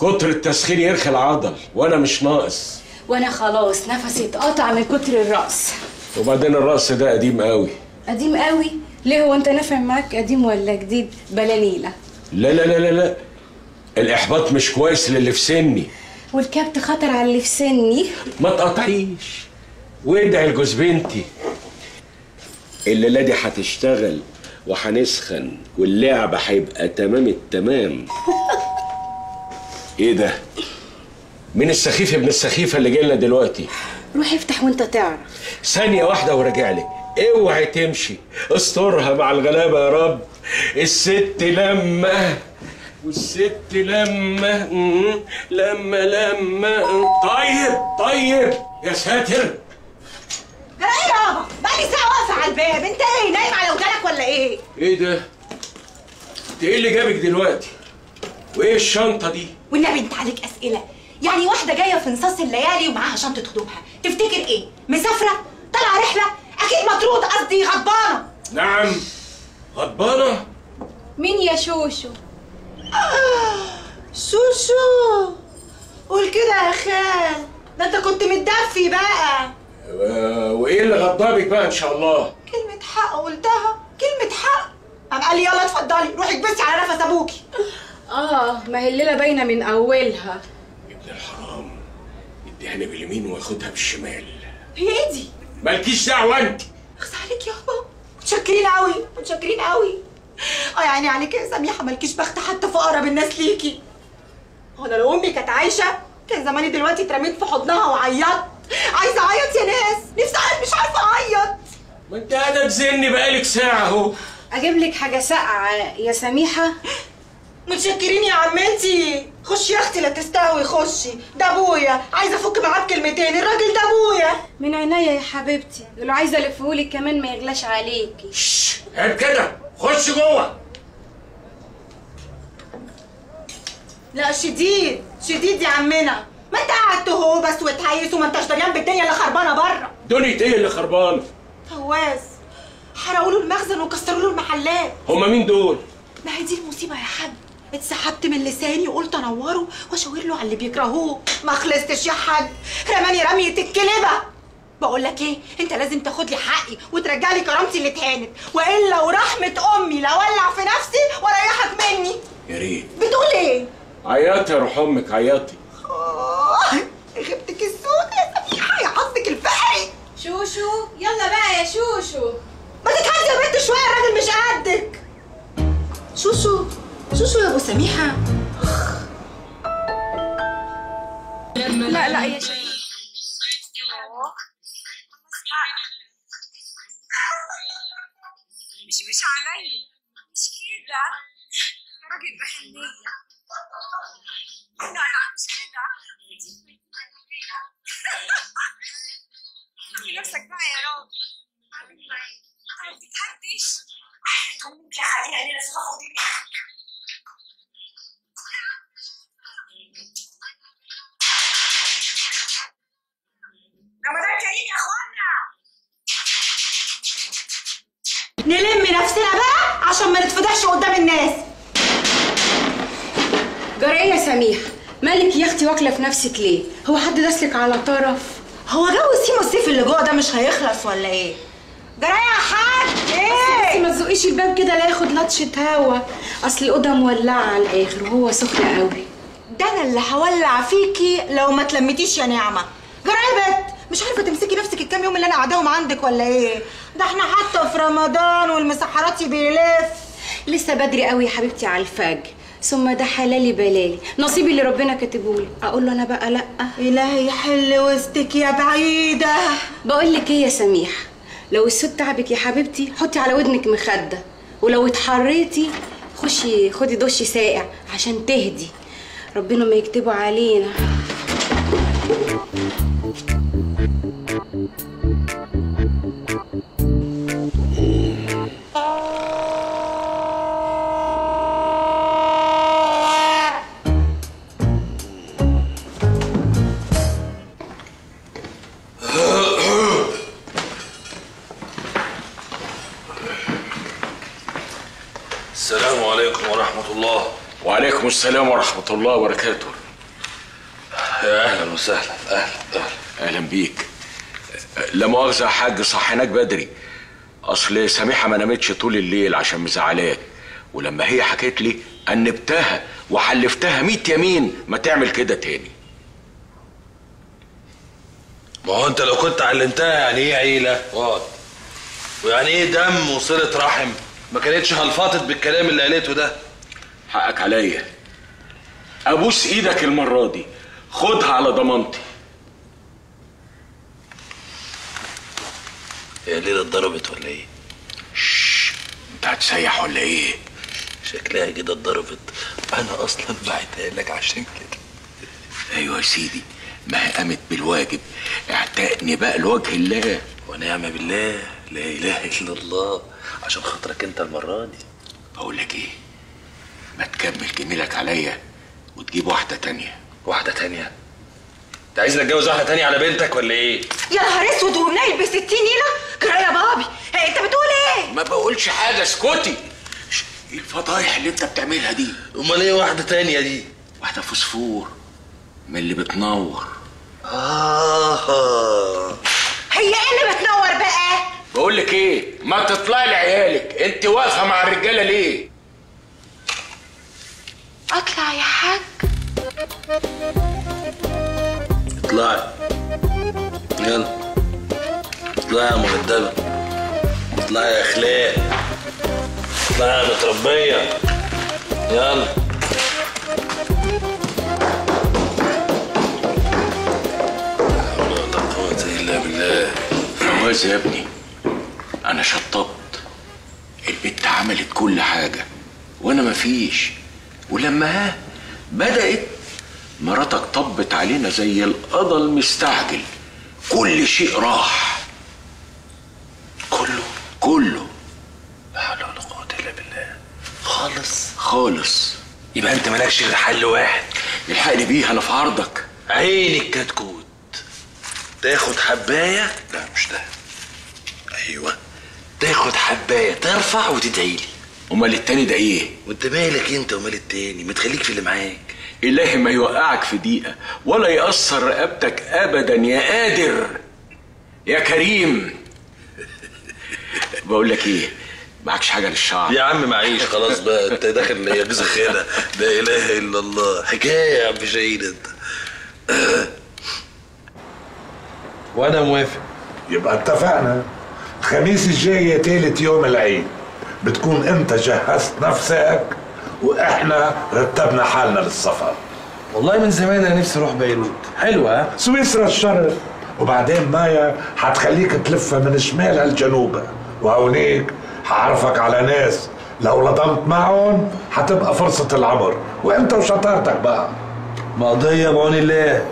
كتر التسخين يرخي العضل وأنا مش ناقص. وأنا خلاص نفسي اتقطع من كتر الرقص. وبعدين الرقص ده قديم قوي. قديم قوي؟ ليه هو أنت نافع معاك قديم ولا جديد؟ بلا نيله لا لا لا لا لا. الإحباط مش كويس للي في سني. والكبت خطر على اللي في سني. ما تقطعيش. وادعي لجوز بنتي. الليلة دي هتشتغل وهنسخن واللعبة هيبقى تمام التمام. إيه ده؟ مين السخيف ابن السخيفة اللي جاي لنا دلوقتي؟ روح افتح وانت تعرف ثانية واحدة وراجع لك اوعي تمشي استرها مع الغلابة يا رب الست لما والست لما لما لما طيب طيب يا ساتر ده إيه يابا بقالي ساعة واقفة على الباب انت إيه نايم على ودانك ولا إيه؟ إيه ده؟ إنت إيه اللي جابك دلوقتي؟ وإيه الشنطة دي؟ والنبي أنت عليك أسئلة يعني واحدة جاية في نصاص الليالي ومعاها شنطة هدومها تفتكر إيه؟ مسافرة؟ طالعة رحلة؟ أكيد مطرود قصدي غضبانة نعم غضبانة؟ مين يا شوشو شوشو قول كده يا خال ده أنت كنت متدفي بقى آه، وإيه اللي غضبك بقى إن شاء الله؟ كلمة حق قلتها كلمة حق قام قال لي يلا اتفضلي روحي اكبسي على نفس أبوكي آه ما هي الليلة باينة من أولها. ابن الحرام اديها باليمين واخدها بالشمال. هي إيه دي؟ مالكيش دعوة أنت. اخس عليك يابا متشكرين قوي متشكرين قوي آه يا عيني عليك يا سميحة مالكيش بخت حتى في اقرب الناس ليكي. هو أنا لو أمي كانت عايشة كان زماني دلوقتي اترميت في حضنها وعيطت. عايزة أعيط يا ناس؟ نفسي أعيط مش عارفة أعيط. ما أنت قاعدة تزني بقالك ساعة أهو. أجيب لك حاجة ساقعة يا سميحة. متشكرين يا عمتي. خشي يا أختي لا تستهوي خشي ده أبويا. عايزة أفك معاه بكلمتين الراجل ده أبويا. من عينيا يا حبيبتي. لو عايزة ألفهولك كمان ما يغلاش عليكي. شش. عيب كده. خش جوه. لا شديد. شديد يا عمنا. ما انت قاعد تهو بس وتهيس وما انتش دريان بالدنيا اللي خربانة بره. دنيا إيه اللي خربانة؟ فواز. حرقوا له المخزن وكسروا له المحلات. هما مين دول؟ ما هي دي المصيبة يا حاج. اتسحبت من لساني وقلت انوره واشاور له على اللي بيكرهوه. ما خلصتش يا حاج. رماني رمية الكلبه بقول لك إيه؟ انت لازم تاخد لي حقي وترجع لي كرامتي اللي اتهانت. والا ورحمة امي لا ولع في نفسي واريحك مني. يا ريت. بتقول إيه؟ عيطي يا روح أمك عيطي غبتك السود يا سميحه يا حظك الفقري. شوشو يلا بقى يا شوشو. ما تتهزي يا بنت شوية الراجل مش قدك. شوشو. شوشو يا أبو سميحة. لا لا يا شيخ مش مش عليا مش كده يا راجل بحنية لا لا مش كده خلي نفسك بقى يا راجل ما بتتهدش طمنك عليها أنا نلم نفسنا بقى عشان ما نتفضحش قدام الناس. جرى إيه يا سميحه مالك يا أختي واكلة في نفسك ليه؟ هو حد داسلك على طرف؟ هو جو السيما الصيف اللي جوه ده مش هيخلص ولا إيه؟ جرايه يا حاج! بس إيه ما تزقيش الباب كده لا ياخد لطشه هوا. أصل الاوضه مولعه على الآخر وهو سخن قوي ده أنا اللي هولع فيكي لو ما تلمتيش يا نعمة. جرايه بت مش عارفة تمسكي نفسك الكام يوم اللي أنا قاعداهم عندك ولا إيه؟ ده إحنا حتى في رمضان والمسحراتي بيلف. لسه بدري قوي يا حبيبتي على الفجر. ثم ده حلالي بلالي. نصيبي اللي ربنا كاتبهولي أقول له أنا بقى لأ. إلهي يحل وسطك يا بعيدة. بقول لك إيه يا سميح؟ لو الصوت تعبك يا حبيبتي حطي على ودنك مخدة. ولو اتحريتي خشي خدي دش ساقع عشان تهدي. ربنا ما يكتبه علينا. السلام عليكم ورحمة الله. وعليكم السلام ورحمة الله وبركاته. يا أهلا وسهلا. أهلا. أهلا أهلا بيك. لا مؤاخذة يا حاج صحيناك بدري. أصل سميحة ما نامتش طول الليل عشان مزعلاك. ولما هي حكت لي أنبتها وحلفتها ميت يمين ما تعمل كده تاني. ما هو أنت لو كنت علمتها يعني عيلة؟ اقعد ويعني إيه دم وصلة رحم؟ ما كانتش هلفطت بالكلام اللي قالته ده. حقك عليا. أبوس إيدك المرة دي. خدها على ضمانتي. هي ليلة اتضربت ولا إيه؟ شش أنت هتسيح ولا إيه؟ شكلها كده اتضربت. أنا أصلا بعتها لك عشان كده. أيوة يا سيدي ما هي قامت بالواجب. اعتقني بقى لوجه الله. ونعم بالله. لا إله إلا الله. عشان خاطرك أنت المرة دي. بقول لك إيه؟ ما تكمل جميلك عليا وتجيب واحدة تانية. واحدة تانية؟ أنت عايزني اتجوز واحدة تانية على بنتك ولا إيه؟ يا نهار أسود ونايل بستين نيله جرى يا بابي. هي أنت بتقول إيه؟ ما بقولش حاجة اسكتي. إيه الفضايح اللي أنت بتعملها دي؟ أمال إيه واحدة تانية دي؟ واحدة فوسفور من اللي بتنور. آه. هي إيه اللي بتنور بقى؟ بقول لك إيه؟ ما تطلعي لعيالك. انت واقفة مع الرجالة ليه؟ اطلع يا حاج. اطلعي. يلا. اطلعي يا مهدبة اطلعي يا اخلاق. اطلعي يا متربية. يلا. لا حول ولا قوة إلا بالله. فواز يا ابني. كل حاجة. وأنا مفيش. ولما ها بدأت مراتك طبت علينا زي القضا المستعجل. كل شيء راح. كله. كله. لا حول ولا قوة إلا بالله. خالص. خالص. يبقى أنت مالكش غير حل واحد. الحقني بيه أنا في عرضك. عيني الكتكوت تاخد حباية؟ لا مش ده. أيوه. تاخد حباية ترفع وتدعيلي أمال التاني ده إيه؟ وانت مالك أنت ومال التاني؟ ما تخليك في اللي معاك. إلهي ما يوقعك في دقيقة ولا يأثر رقبتك ابدا يا قادر يا كريم. بقول لك إيه؟ معكش حاجة للشعر. يا عم معيش خلاص بقى أنت داخل يا جوز خيانة. لا إله إلا الله. حكاية يا عم شهيد أنت. وأنا موافق. يبقى اتفقنا. الخميس الجاي تالت يوم العيد. بتكون انت جهزت نفسك وإحنا رتبنا حالنا للسفر. والله من زمان أنا نفسي أروح بيروت. حلوة سويسرا الشرق. وبعدين مايا هتخليك تلفها من شمالها لجنوبها وهونيك هعرفك على ناس. لو لضمت معهم هتبقى فرصة العمر. وانت وشطارتك بقى. مقضية بعون الله.